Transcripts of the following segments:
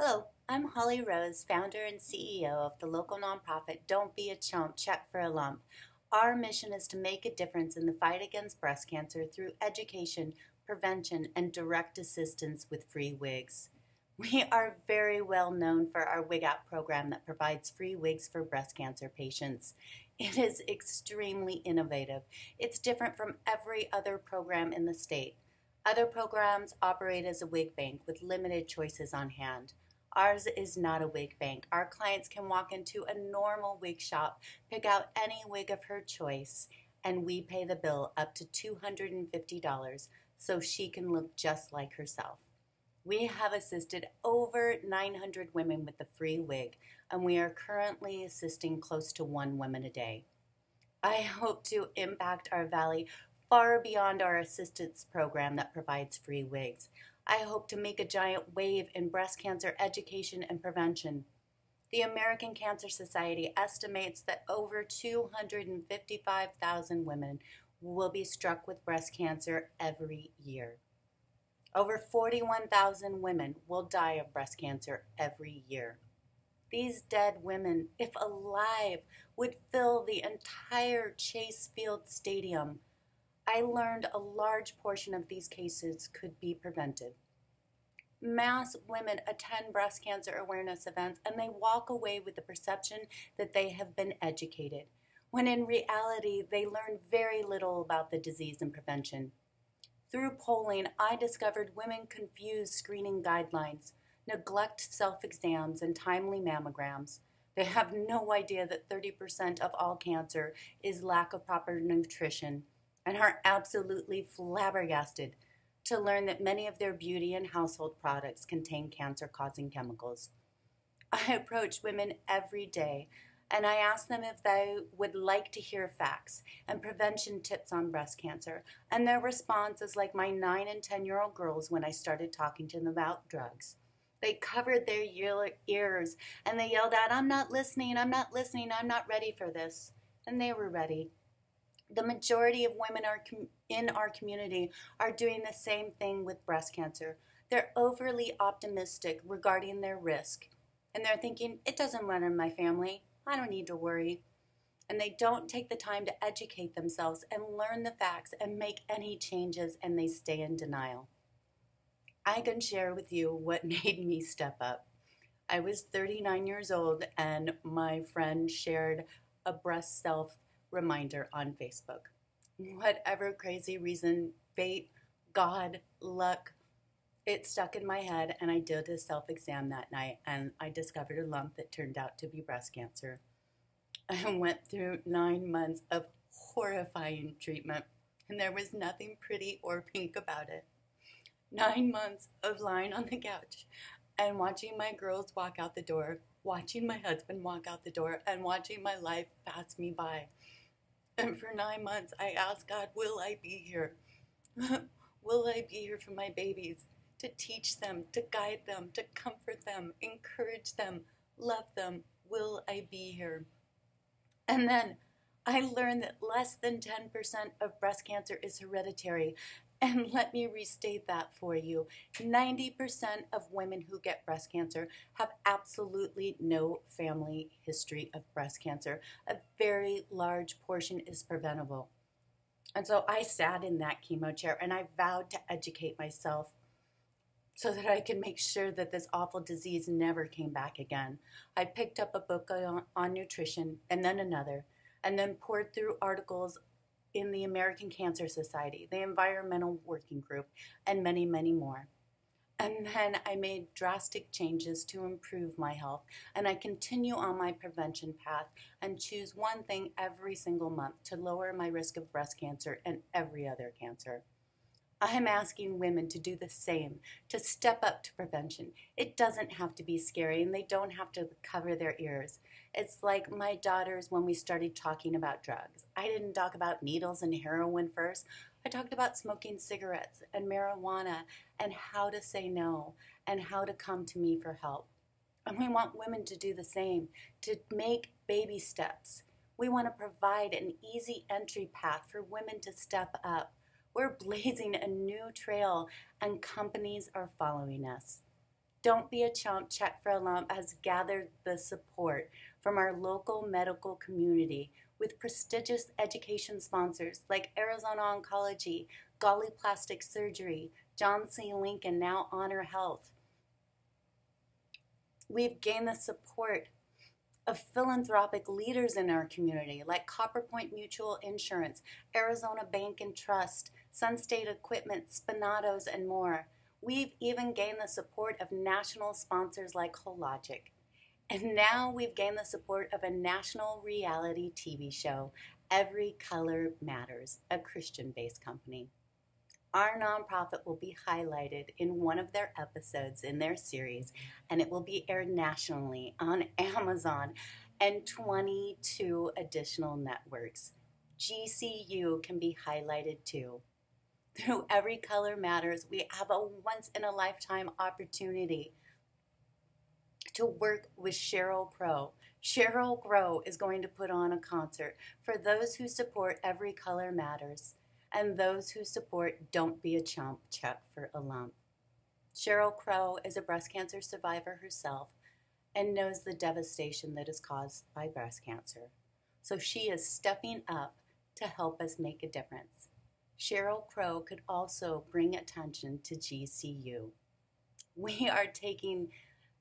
Hello, I'm Holly Rose, founder and CEO of the local nonprofit Don't Be a Chump, Check for a Lump. Our mission is to make a difference in the fight against breast cancer through education, prevention, and direct assistance with free wigs. We are very well known for our Wig Out program that provides free wigs for breast cancer patients. It is extremely innovative. It's different from every other program in the state. Other programs operate as a wig bank with limited choices on hand. Ours is not a wig bank. Our clients can walk into a normal wig shop, pick out any wig of her choice, and we pay the bill up to $250 so she can look just like herself. We have assisted over 900 women with the free wig, and we are currently assisting close to one woman a day. I hope to impact our valley far beyond our assistance program that provides free wigs. I hope to make a giant wave in breast cancer education and prevention. The American Cancer Society estimates that over 255,000 women will be struck with breast cancer every year. Over 41,000 women will die of breast cancer every year. These dead women, if alive, would fill the entire Chase Field Stadium. I learned a large portion of these cases could be prevented. Mass women attend breast cancer awareness events and they walk away with the perception that they have been educated, when in reality, they learn very little about the disease and prevention. Through polling, I discovered women confuse screening guidelines, neglect self exams, and timely mammograms. They have no idea that 30% of all cancer is lack of proper nutrition and are absolutely flabbergasted to learn that many of their beauty and household products contain cancer causing chemicals. I approach women every day and I ask them if they would like to hear facts and prevention tips on breast cancer. And their response is like my 9 and 10 year old girls when I started talking to them about drugs. They covered their ears and they yelled out, I'm not listening, I'm not listening, I'm not ready for this. And they were ready. The majority of women are in our community are doing the same thing with breast cancer. They're overly optimistic regarding their risk. And they're thinking, it doesn't run in my family. I don't need to worry. And they don't take the time to educate themselves and learn the facts and make any changes, and they stay in denial. I can share with you what made me step up. I was 39 years old, and my friend shared a breast self reminder on Facebook. Whatever crazy reason, fate, God, luck, it stuck in my head, and I did a self exam that night, and I discovered a lump that turned out to be breast cancer. I went through nine months of horrifying treatment, and there was nothing pretty or pink about it. Nine months of lying on the couch and watching my girls walk out the door, watching my husband walk out the door, and watching my life pass me by. And for nine months, I asked God, Will I be here? Will I be here for my babies? to teach them, to guide them, to comfort them, encourage them, love them. Will I be here? And then I learned that less than 10% of breast cancer is hereditary. And let me restate that for you 90% of women who get breast cancer have absolutely no family history of breast cancer. A very large portion is preventable. And so I sat in that chemo chair and I vowed to educate myself so that I could make sure that this awful disease never came back again. I picked up a book on, on, nutrition and then another, and then poured through articles in the American Cancer Society, the Environmental Working Group, and many, many more. And then I made drastic changes to improve my health, and I continue on my prevention path and choose one thing every single month to lower my risk of breast cancer and every other cancer. I'm asking women to do the same, to step up to prevention. It doesn't have to be scary and they don't have to cover their ears. It's like my daughters when we started talking about drugs. I didn't talk about needles and heroin first. I talked about smoking cigarettes and marijuana and how to say no and how to come to me for help. And we want women to do the same, to make baby steps. We want to provide an easy entry path for women to step up we're blazing a new trail, and companies are following us. Don't Be a Chump Check for a Lump has gathered the support from our local medical community with prestigious education sponsors like Arizona Oncology, Golly Plastic Surgery, John C. Lincoln, now Honor Health. We've gained the support of philanthropic leaders in our community like Copperpoint Mutual Insurance, Arizona Bank and Trust, Sunstate Equipment, Spinato's, and more. We've even gained the support of national sponsors like Hologic. And now we've gained the support of a national reality TV show, Every Color Matters, a Christian based company. Our nonprofit will be highlighted in one of their episodes in their series, and it will be aired nationally on Amazon and 22 additional networks. GCU can be highlighted too. Through Every Color Matters, we have a once in a lifetime opportunity to work with Sheryl Crow. Sheryl Crow is going to put on a concert for those who support Every Color Matters and those who support Don't Be a Chump Check for a Lump. Sheryl Crow is a breast cancer survivor herself and knows the devastation that is caused by breast cancer. So she is stepping up to help us make a difference. Sheryl Crow could also bring attention to GCU. We are taking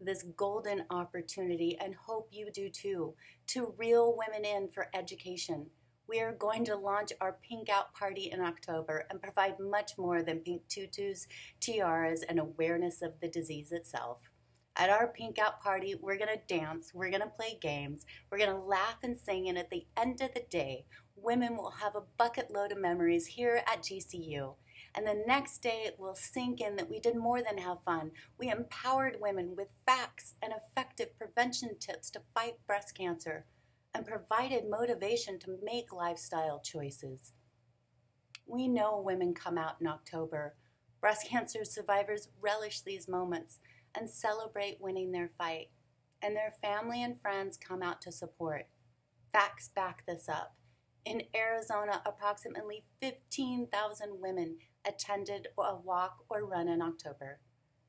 this golden opportunity and hope you do too to reel women in for education. We are going to launch our Pink Out party in October and provide much more than pink tutus, tiaras, and awareness of the disease itself. At our Pink Out party, we're going to dance, we're going to play games, we're going to laugh and sing, and at the end of the day, women will have a bucket load of memories here at GCU and the next day it will sink in that we did more than have fun. We empowered women with facts and effective prevention tips to fight breast cancer and provided motivation to make lifestyle choices. We know women come out in October. Breast cancer survivors relish these moments and celebrate winning their fight, and their family and friends come out to support. Facts back this up. In Arizona, approximately 15,000 women attended a walk or run in October.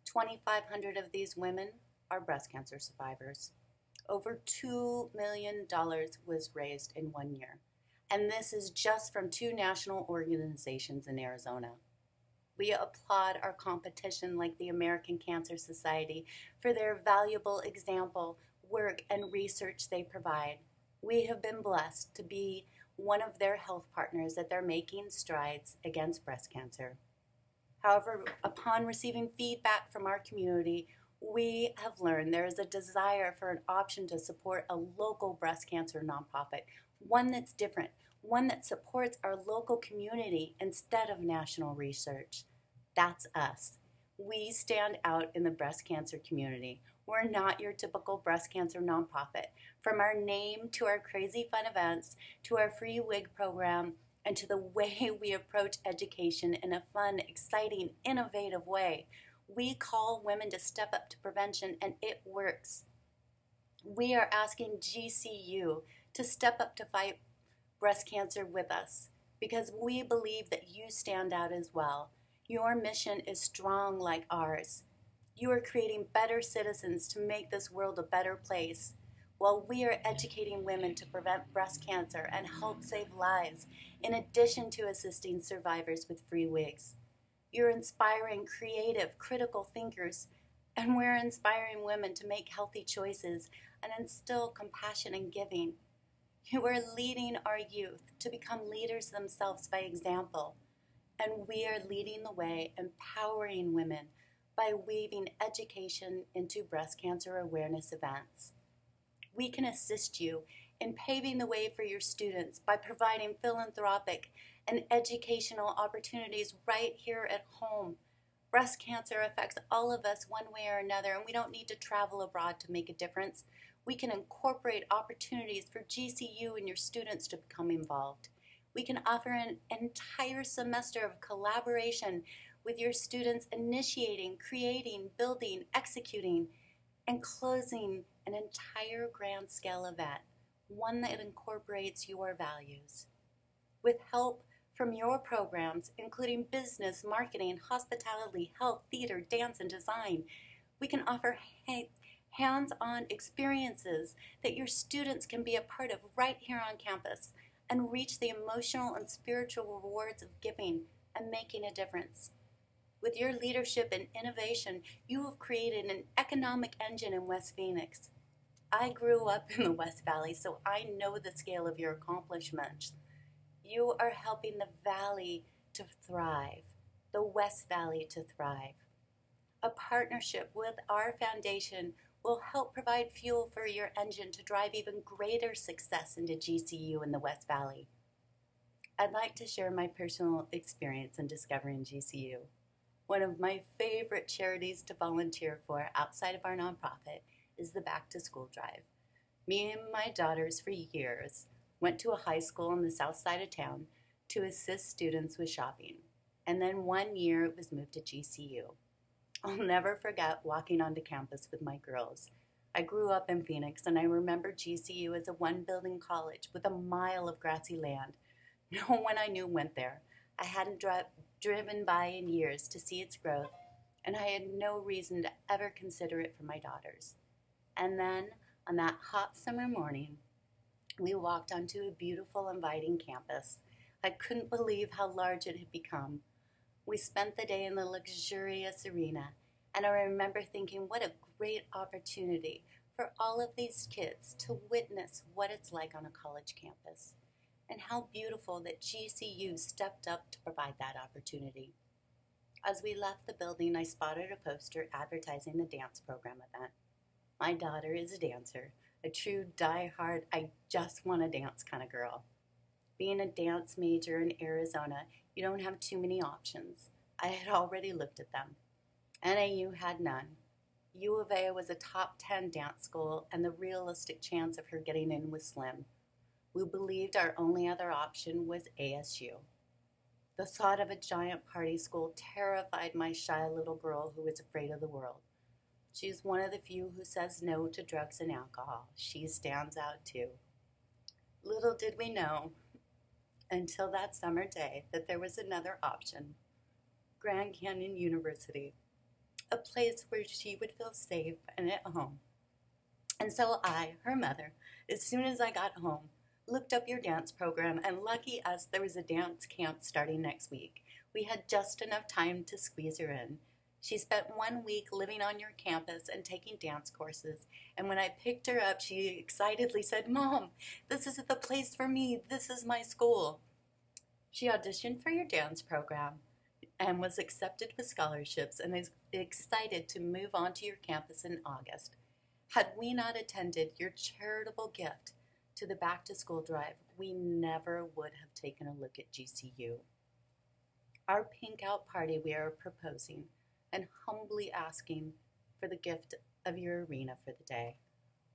2,500 of these women are breast cancer survivors. Over $2 million was raised in one year. And this is just from two national organizations in Arizona. We applaud our competition like the American Cancer Society for their valuable example, work, and research they provide. We have been blessed to be one of their health partners that they're making strides against breast cancer. However, upon receiving feedback from our community, we have learned there is a desire for an option to support a local breast cancer nonprofit, one that's different, one that supports our local community instead of national research. That's us. We stand out in the breast cancer community. We're not your typical breast cancer nonprofit. From our name to our crazy fun events to our free wig program and to the way we approach education in a fun, exciting, innovative way, we call women to step up to prevention and it works. We are asking GCU to step up to fight breast cancer with us because we believe that you stand out as well. Your mission is strong like ours. You are creating better citizens to make this world a better place, while we are educating women to prevent breast cancer and help save lives, in addition to assisting survivors with free wigs. You're inspiring creative, critical thinkers, and we're inspiring women to make healthy choices and instill compassion and giving. You are leading our youth to become leaders themselves by example, and we are leading the way, empowering women by weaving education into breast cancer awareness events. We can assist you in paving the way for your students by providing philanthropic and educational opportunities right here at home. Breast cancer affects all of us one way or another, and we don't need to travel abroad to make a difference. We can incorporate opportunities for GCU and your students to become involved. We can offer an entire semester of collaboration with your students initiating, creating, building, executing, and closing an entire grand scale event, one that incorporates your values. With help from your programs, including business, marketing, hospitality, health, theater, dance, and design, We can offer hands on experiences that your students can be a part of right here on campus and reach the emotional and spiritual rewards of giving and making a difference. With your leadership and innovation, you have created an economic engine in West Phoenix. I grew up in the West Valley, so I know the scale of your accomplishments. You are helping the valley to thrive, the West Valley to thrive. A partnership with our foundation will help provide fuel for your engine to drive even greater success into GCU in the West Valley. I'd like to share my personal experience in discovering GCU. One of my favorite charities to volunteer for outside of our nonprofit is the Back to School Drive. Me and my daughters, for years, went to a high school on the south side of town to assist students with shopping. And then one year it was moved to GCU. I'll never forget walking onto campus with my girls. I grew up in Phoenix and I remember GCU as a one building college with a mile of grassy land. No one I knew went there. I hadn't dri- driven by in years to see its growth, and I had no reason to ever consider it for my daughters. And then, on that hot summer morning, we walked onto a beautiful, inviting campus. I couldn't believe how large it had become. We spent the day in the luxurious arena, and I remember thinking, what a great opportunity for all of these kids to witness what it's like on a college campus, and how beautiful that GCU stepped up to provide that opportunity. As we left the building, I spotted a poster advertising the dance program event. My daughter is a dancer, a true die-hard, I just want to dance kind of girl. Being a dance major in Arizona, you don't have too many options. I had already looked at them. NAU had none. U of A was a top 10 dance school, and the realistic chance of her getting in was slim. We believed our only other option was ASU. The thought of a giant party school terrified my shy little girl who was afraid of the world. She's one of the few who says no to drugs and alcohol. She stands out too. Little did we know until that summer day that there was another option Grand Canyon University, a place where she would feel safe and at home. And so I, her mother, as soon as I got home, looked up your dance program, and lucky us, there was a dance camp starting next week. We had just enough time to squeeze her in. She spent one week living on your campus and taking dance courses. And when I picked her up, she excitedly said, Mom, this is the place for me. This is my school. She auditioned for your dance program and was accepted with scholarships and is excited to move on to your campus in August. Had we not attended your charitable gift to the back to school drive, we never would have taken a look at GCU. Our pink out party we are proposing and humbly asking for the gift of your arena for the day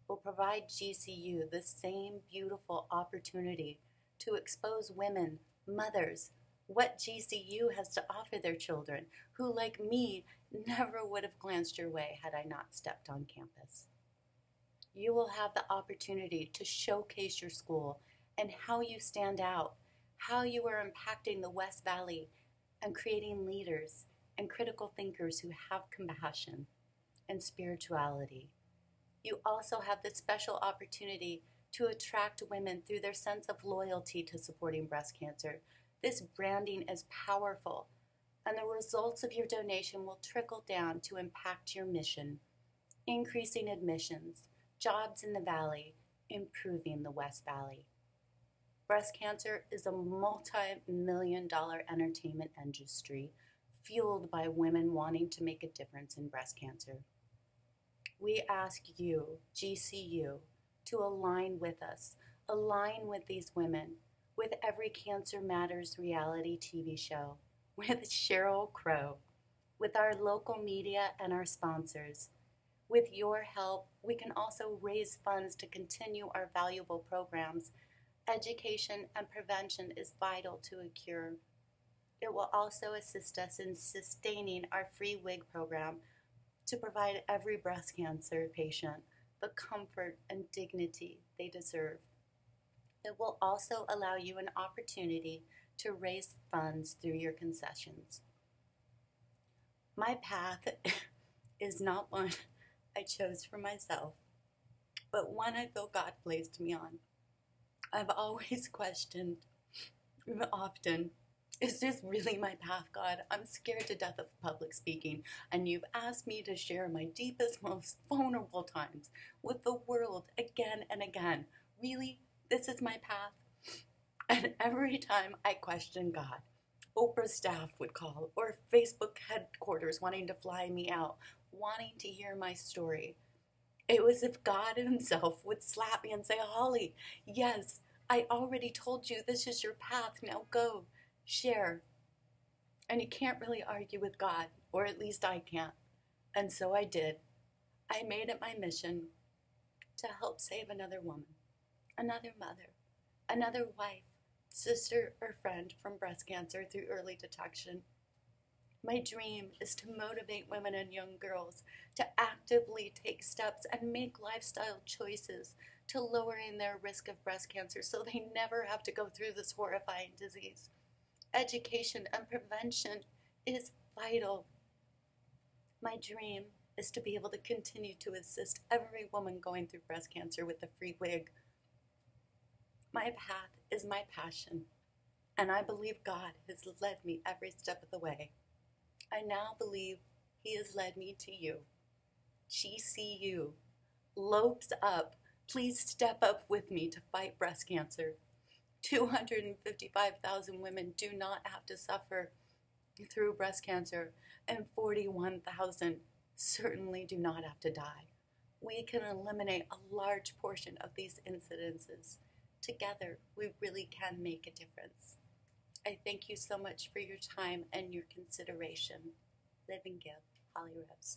will provide GCU the same beautiful opportunity to expose women, mothers, what GCU has to offer their children, who, like me, never would have glanced your way had I not stepped on campus. You will have the opportunity to showcase your school and how you stand out, how you are impacting the West Valley and creating leaders and critical thinkers who have compassion and spirituality. You also have the special opportunity to attract women through their sense of loyalty to supporting breast cancer. This branding is powerful, and the results of your donation will trickle down to impact your mission, increasing admissions, jobs in the Valley, improving the West Valley. Breast cancer is a multi million dollar entertainment industry fueled by women wanting to make a difference in breast cancer. We ask you, GCU, to align with us, align with these women, with Every Cancer Matters reality TV show, with Sheryl Crow, with our local media and our sponsors. With your help, we can also raise funds to continue our valuable programs. Education and prevention is vital to a cure. It will also assist us in sustaining our free wig program to provide every breast cancer patient the comfort and dignity they deserve. It will also allow you an opportunity to raise funds through your concessions. My path is not one I chose for myself, but one I feel God placed me on. I've always questioned, often, is this really my path, God? I'm scared to death of public speaking, and you've asked me to share my deepest, most vulnerable times with the world again and again. Really? This is my path? And every time I question God, Oprah staff would call, or Facebook headquarters wanting to fly me out, wanting to hear my story. It was if God Himself would slap me and say, Holly, yes, I already told you this is your path. Now go, share. And you can't really argue with God, or at least I can't. And so I did. I made it my mission to help save another woman, another mother, another wife, sister, or friend from breast cancer through early detection. My dream is to motivate women and young girls to actively take steps and make lifestyle choices to lowering their risk of breast cancer so they never have to go through this horrifying disease. Education and prevention is vital. My dream is to be able to continue to assist every woman going through breast cancer with a free wig. My path is my passion, and I believe God has led me every step of the way. I now believe He has led me to you. GCU, Lopes Up, please step up with me to fight breast cancer. 255,000 women do not have to suffer through breast cancer, and 41,000 certainly do not have to die. We can eliminate a large portion of these incidences. Together, we really can make a difference. I thank you so much for your time and your consideration. Live and give. Holly Rose.